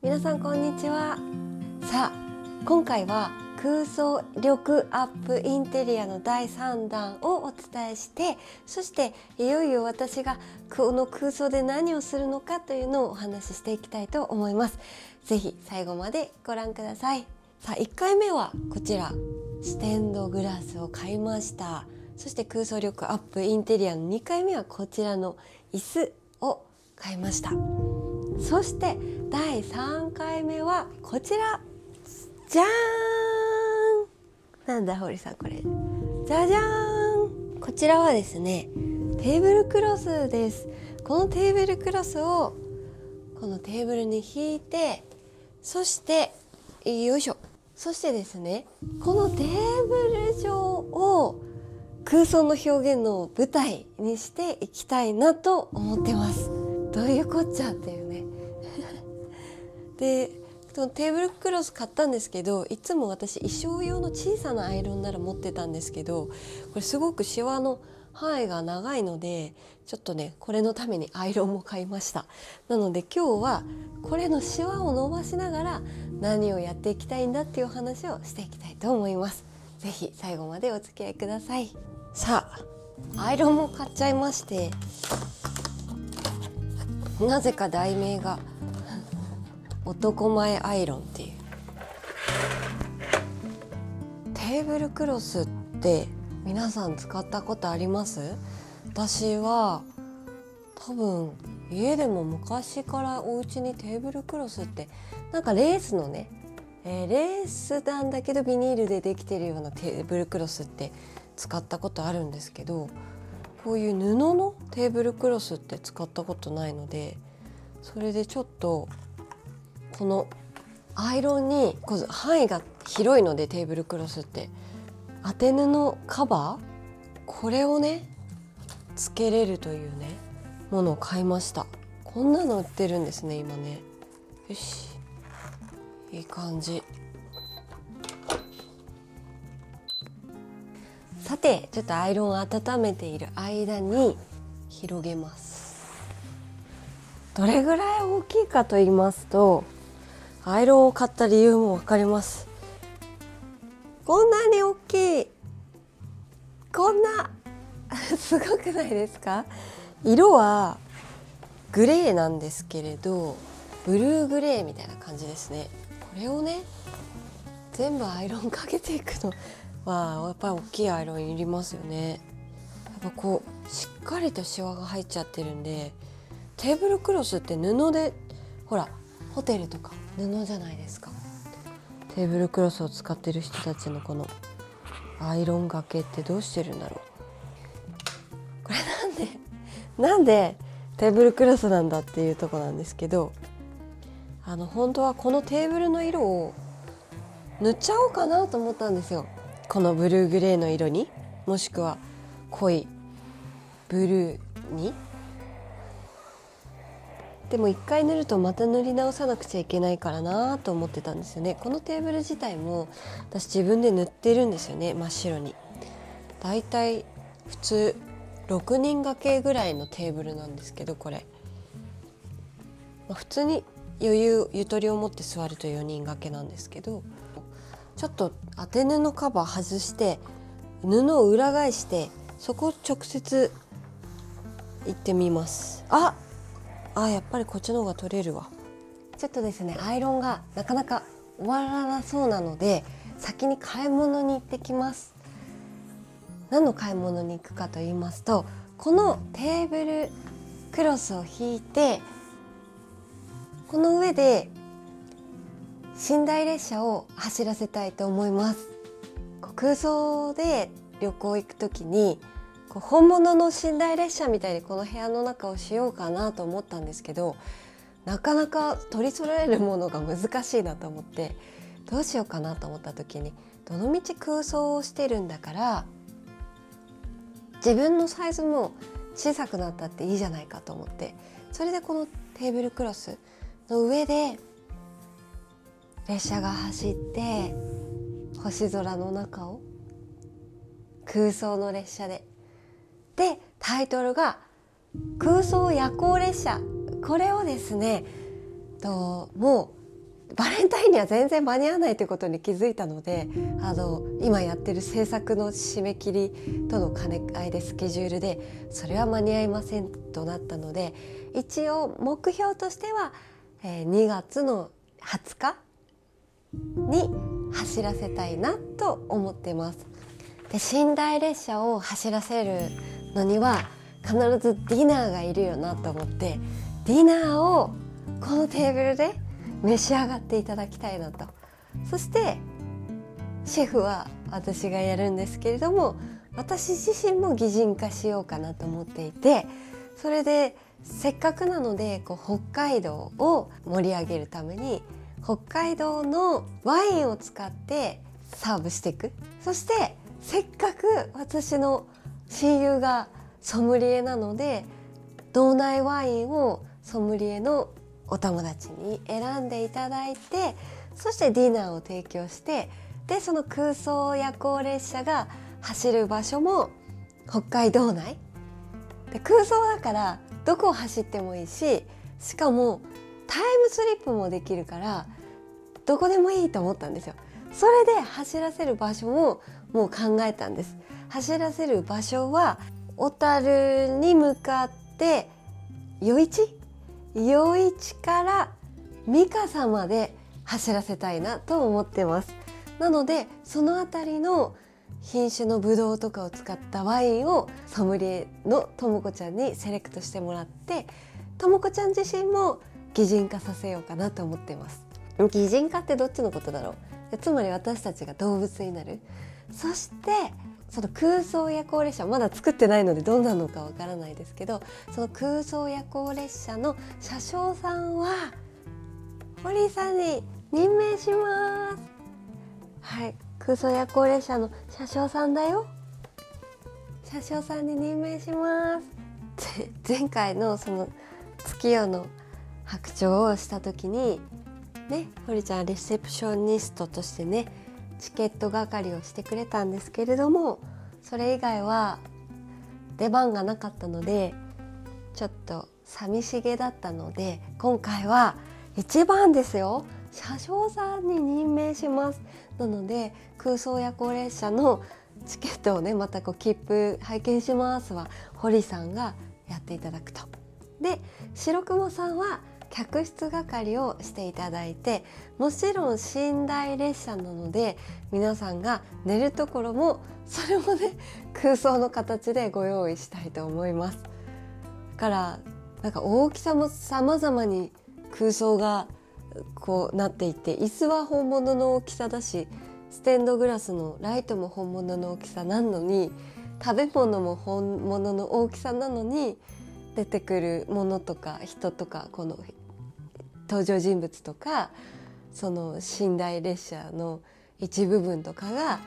皆さんこんにちは。さあ今回は空想力アップインテリアの第3弾をお伝えしてそしていよいよ私がこの空想で何をするのかというのをお話ししていきたいと思います。ぜひ最後までご覧ください。さあ1回目はこちら。ステンドグラスを買いました。そして空想力アップインテリアの2回目はこちらの椅子を買いました。そして第3回目はこちら。じゃーん。なんだ堀さんこれ。じゃじゃーん。こちらはですねテーブルクロスです。このテーブルクロスをこのテーブルに引いてそしてよいしょ。そしてですねこのテーブル上を空想の表現の舞台にしていきたいなと思ってます。どういうこっちゃっていう。でそのテーブルクロス買ったんですけどいつも私衣装用の小さなアイロンなら持ってたんですけどこれすごくシワの範囲が長いのでちょっとねこれのためにアイロンも買いました。なので今日はこれのシワを伸ばしながら何をやっていきたいんだっていう話をしていきたいと思います。是非最後までお付き合いください。さあアイロンも買っちゃいましてなぜか題名が男前アイロンっていう。テーブルクロスって皆さん使ったことあります？私は多分家でも昔からお家にテーブルクロスってなんかレースのね、えー、レースなんだけどビニールでできてるようなテーブルクロスって使ったことあるんですけどこういう布のテーブルクロスって使ったことないのでそれでちょっとこのアイロンに範囲が広いのでテーブルクロスって。当て布カバー？これをねつけれるというねものを買いました。こんなの売ってるんですね今ね。よし。いい感じ。さてちょっとアイロンを温めている間に広げます。どれぐらい大きいかと言いますとアイロンを買った理由も分かります。こんなに大きいこんな すごくないですか？色はグレーなんですけれどブルーグレーみたいな感じですね。これをね全部アイロンかけていくのはやっぱり大きいアイロンいりますよね。やっぱこうしっかりとシワが入っちゃってるんでテーブルクロスって布でほらホテルとか布じゃないですか。テーブルクロスを使ってる人たちのこのアイロンがけってどうしてるんだろう。これなんでなんでテーブルクロスなんだっていうとこなんですけどあの本当はこのテーブルの色を塗っちゃおうかなと思ったんですよ。このブルーグレーの色にもしくは濃いブルーに。でも一回塗るとまた塗り直さなくちゃいけないからなと思ってたんですよね。このテーブル自体も私自分で塗ってるんですよね真っ白に。だいたい普通6人掛けぐらいのテーブルなんですけどこれ、まあ、普通に余裕ゆとりを持って座ると4人掛けなんですけどちょっと当て布カバー外して布を裏返してそこを直接行ってみます。ああやっぱりこっちの方が取れるわ。ちょっとですねアイロンがなかなか終わらなそうなので先に買い物に行ってきます。何の買い物に行くかと言いますとこのテーブルクロスを引いてこの上で寝台列車を走らせたいと思います。空想で旅行行く時にこう本物の寝台列車みたいにこの部屋の中をしようかなと思ったんですけどなかなか取り揃えるものが難しいなと思ってどうしようかなと思った時にどのみち空想をしてるんだから自分のサイズも小さくなったっていいじゃないかと思ってそれでこのテーブルクロスの上で列車が走って星空の中を空想の列車ででタイトルが「空想夜行列車」これをですねともうバレンタインには全然間に合わないということに気づいたのであの今やってる制作の締め切りとの兼ね合いでスケジュールでそれは間に合いませんとなったので一応目標としては、えー、2月の20日に走らせたいなと思ってます。で寝台列車を走らせるのには必ずディナーがいるよなと思ってディナーをこのテーブルで召し上がっていただきたいなと。そしてシェフは私がやるんですけれども私自身も擬人化しようかなと思っていてそれでせっかくなのでこう北海道を盛り上げるために北海道のワインを使ってサーブしていく。そしてせっかく私の親友がソムリエなので道内ワインをソムリエのお友達に選んでいただいてそしてディナーを提供してでその空想夜行列車が走る場所も北海道内で空想だからどこを走ってもいいししかもタイムスリップもできるからどこでもいいと思ったんですよ。それで走らせる場所ももう考えたんです。走らせる場所は小樽に向かって余市余市から三笠まで走らせたいなと思ってます。なのでその辺りの品種のブドウとかを使ったワインをソムリエのともこちゃんにセレクトしてもらってともこちゃん自身も擬人化させようかなと思ってます。擬人化ってどっちのことだろう？つまり私たちが動物になる。そしてその空想夜行列車まだ作ってないのでどんなのかわからないですけどその空想夜行列車の車掌さんは堀さんに任命します。はい空想夜行列車の車掌さんだよ。車掌さんに任命します。前回のその月夜の白鳥をした時にね堀ちゃんレセプショニストとしてねチケット係をしてくれたんですけれどもそれ以外は出番がなかったのでちょっと寂しげだったので今回は一番ですよ車掌さんに任命しますなので空想夜行列車のチケットをねまたこう切符拝見しますは堀さんがやっていただくと。で白雲さんは客室係をしていただいてもちろん寝台列車なので皆さんが寝るところもそれもね空想の形でご用意したいと思います。からなんか大きさも様々に空想がこうなっていて椅子は本物の大きさだしステンドグラスのライトも本物の大きさなのに食べ物も本物の大きさなのに出てくるものとか人とかこの登場人物とかその寝台列車の一部分とかが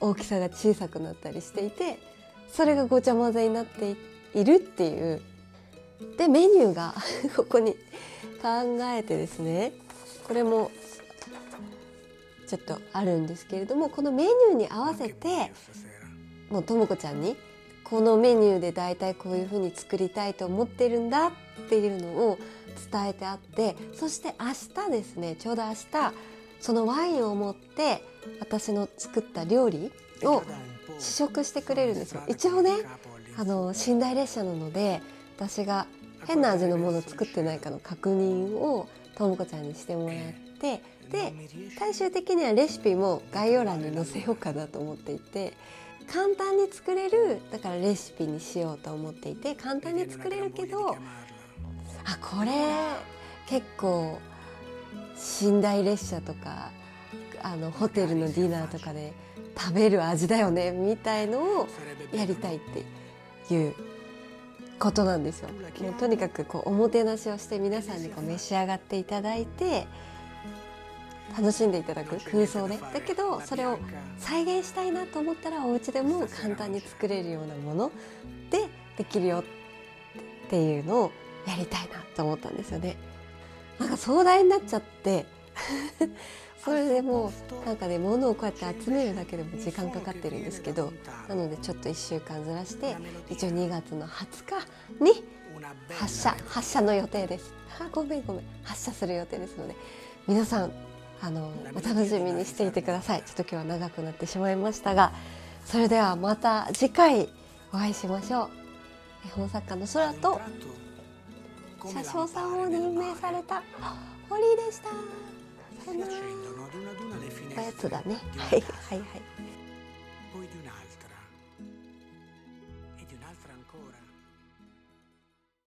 大きさが小さくなったりしていてそれがごちゃ混ぜになっているっていう。でメニューが ここに考えてですねこれもちょっとあるんですけれどもこのメニューに合わせてもうともこちゃんにこのメニューで大体こういうふうに作りたいと思ってるんだっていうのを伝えてあってそして明日ですねちょうど明日そのワインを持って私の作った料理を試食してくれるんですよ。一応ねあの寝台列車なので私が変な味のもの作ってないかの確認をともこちゃんにしてもらってで最終的にはレシピも概要欄に載せようかなと思っていて簡単に作れるだからレシピにしようと思っていて簡単に作れるけどあこれ結構寝台列車とかあのホテルのディナーとかで食べる味だよねみたいのをやりたいっていうことなんですよ。もうとにかくこうおもてなしをして皆さんにこう召し上がっていただいて楽しんでいただく空想でだけどそれを再現したいなと思ったらお家でも簡単に作れるようなものでできるよっていうのをやりたいなと思ったんですよね。なんか壮大になっちゃって それでもうなんかね物をこうやって集めるだけでも時間かかってるんですけどなのでちょっと1週間ずらして一応2月の20日に発射発射の予定です。あごめんごめん発射する予定ですので皆さんあのお楽しみにしていてください。ちょっと今日は長くなってしまいましたがそれではまた次回お会いしましょう。絵本作家の空と車掌さんを任命されたホリーでした。さよなら。おやつだねはいはいはい